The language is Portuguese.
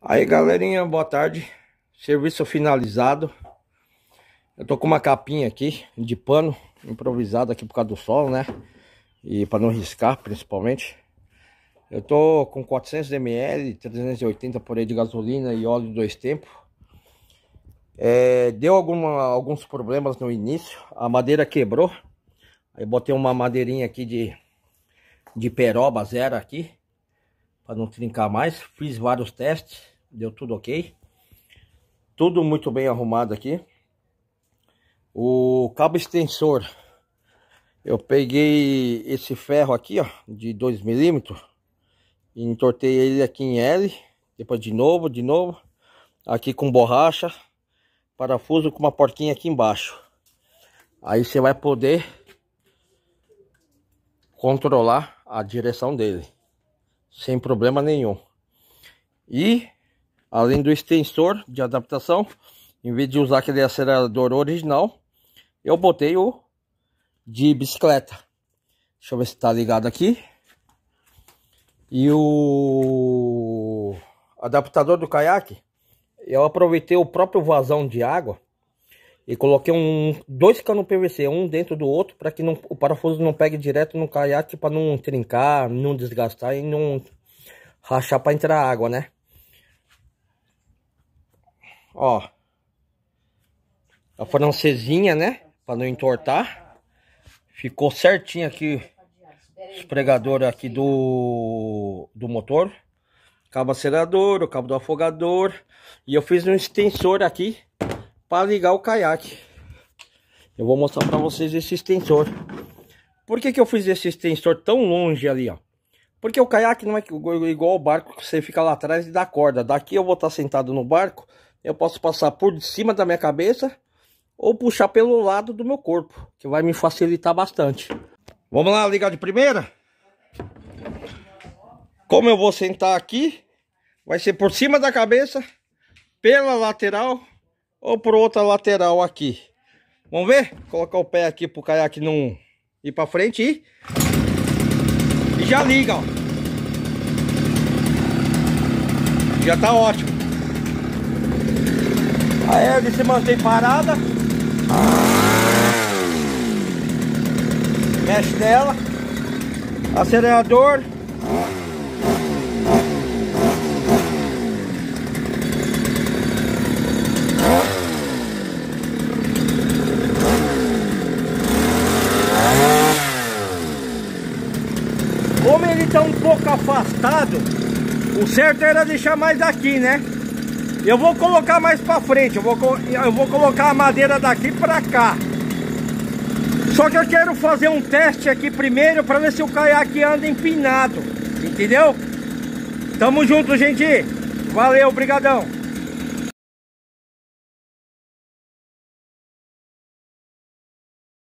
Aí galerinha, boa tarde. Serviço finalizado. Eu tô com uma capinha aqui de pano Improvisado aqui por causa do sol, né? E para não riscar principalmente. Eu tô com 400ml 380 por aí de gasolina e óleo dois tempos. É, Deu alguma, alguns problemas no início. A madeira quebrou. Aí botei uma madeirinha aqui de De peroba zero aqui para não trincar mais. Fiz vários testes deu tudo ok. Tudo muito bem arrumado aqui. O cabo extensor, eu peguei esse ferro aqui, ó, de 2 milímetros, entortei ele aqui em L, depois de novo, de novo, aqui com borracha, parafuso com uma porquinha aqui embaixo. Aí você vai poder controlar a direção dele, sem problema nenhum. E Além do extensor de adaptação, em vez de usar aquele acelerador original, eu botei o de bicicleta. Deixa eu ver se está ligado aqui. E o adaptador do caiaque, eu aproveitei o próprio vazão de água e coloquei um, dois canos PVC, um dentro do outro, para que não, o parafuso não pegue direto no caiaque, para não trincar, não desgastar e não rachar para entrar água, né? Ó. A francesinha, né? Pra não entortar. Ficou certinho aqui. Os pregadores aqui do, do motor. Cabo acelerador, o cabo do afogador. E eu fiz um extensor aqui. Para ligar o caiaque. Eu vou mostrar para vocês esse extensor. Por que, que eu fiz esse extensor tão longe ali, ó? Porque o caiaque não é igual o barco que você fica lá atrás e dá corda. Daqui eu vou estar sentado no barco eu posso passar por cima da minha cabeça ou puxar pelo lado do meu corpo, que vai me facilitar bastante. Vamos lá, ligar de primeira? Como eu vou sentar aqui, vai ser por cima da cabeça, pela lateral ou por outra lateral aqui. Vamos ver? Colocar o pé aqui pro caiaque não ir para frente e... e já liga, ó. Já tá ótimo. A hélice se mantém parada. Mexe nela. Acelerador. Como ele está um pouco afastado, o certo era deixar mais aqui, né? Eu vou colocar mais pra frente, eu vou, eu vou colocar a madeira daqui pra cá. Só que eu quero fazer um teste aqui primeiro pra ver se o caiaque anda empinado, entendeu? Tamo junto, gente. Valeu, brigadão.